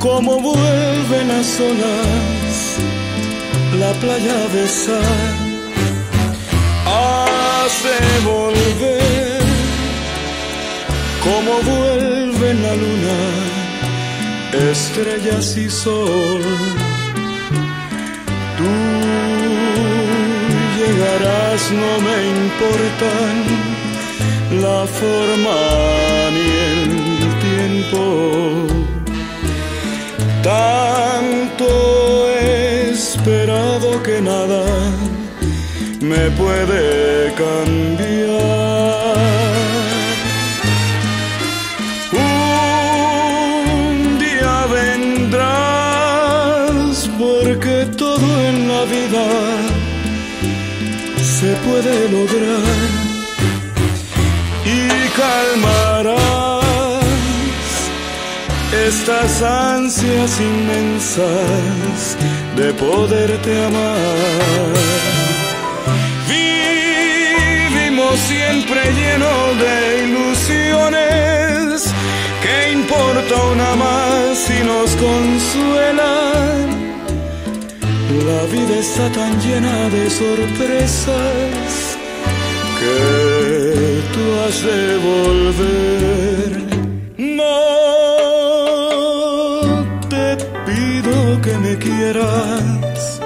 como vuelven las olas la playa a besar, hace volver como vuelven la luna, estrellas y sol. Tú llegarás, no me importan la forma ni el tiempo tanto he esperado que nada me puede cambiar. Un día vendrás porque todo en la vida se puede lograr y calmarás estas ansias inmensas de poderte amar. Vivimos siempre lleno de ilusiones, ¿qué importa una más si nos consuelan? La vida está tan llena de sorpresas que tú has de volver. Quieras,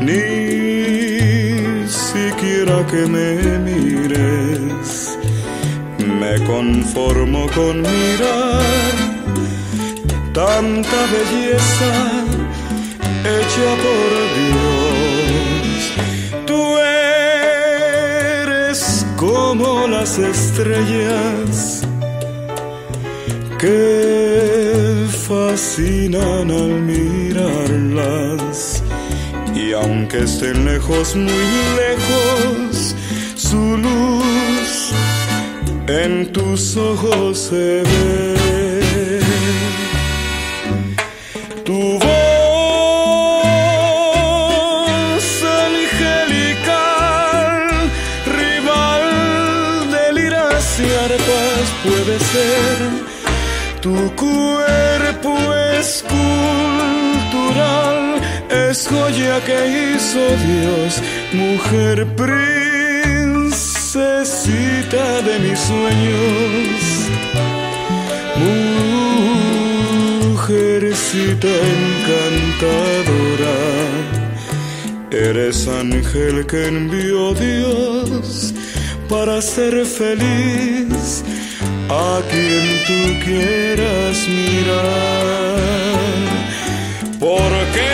ni siquiera que me mires. Me conformo con mirar tanta belleza hecha por Dios. Tú eres como las estrellas que fascinan al mirarlas. Y aunque estén lejos, muy lejos, su luz en tus ojos se ve. Tu voz angelical, rival de liras y arpas, puede ser tu cuerpo escultural es joya que hizo Dios, mujer princesita de mis sueños, mujercita encantadora. Eres ángel que envió Dios para ser feliz a quien tú quieras mirar. Porque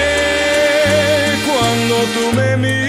cuando tú me miras,